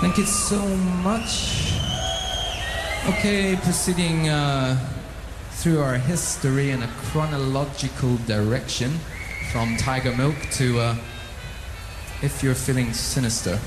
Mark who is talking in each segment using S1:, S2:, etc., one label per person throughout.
S1: Thank you so much. Okay, proceeding uh, through our history in a chronological direction from Tigermilk to uh, If You're Feeling Sinister.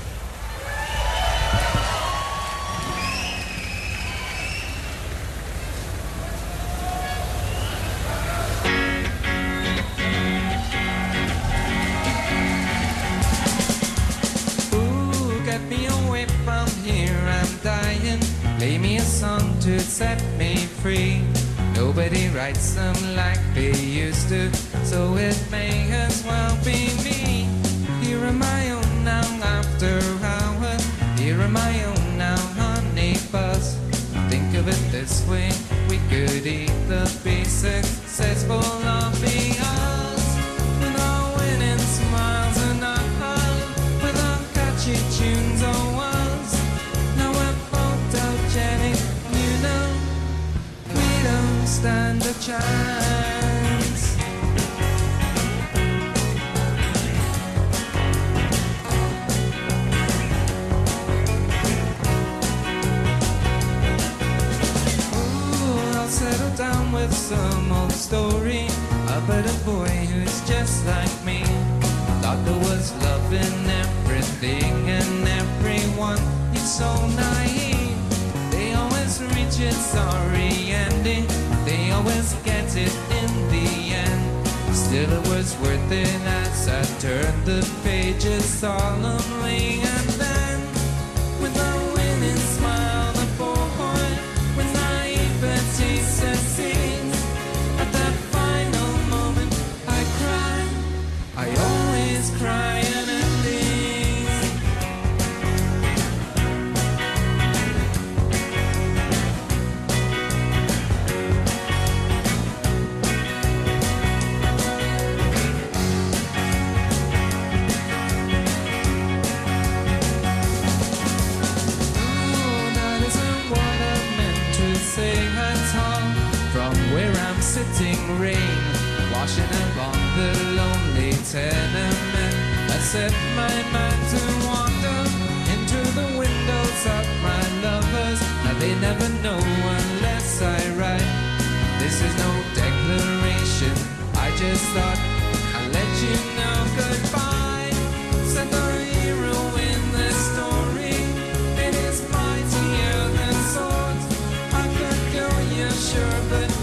S1: Me a song to set me free. Nobody writes them like they used to, so it may as well be me. Here am I own now after hour. Here am I own now, honey buzz. Think of it this way, we could either be successful or be stand a chance. Ooh, I'll settle down with some old story about a boy who's just like me. Thought there was love in everything and everyone. He's so naive. They always reach it, sorry ending. They always get it in the end. Still, it was worth it as I turned the pages solemnly and then. With a winning smile, the boy with naivety succeeds. At that final moment, I cry. I always cry to say at all. From where I'm sitting, rain washing along the lonely tenement. I set my mind to wander into the windows of my lovers. Now they never know unless I write. This is no declaration. I just thought sure, but